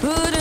Put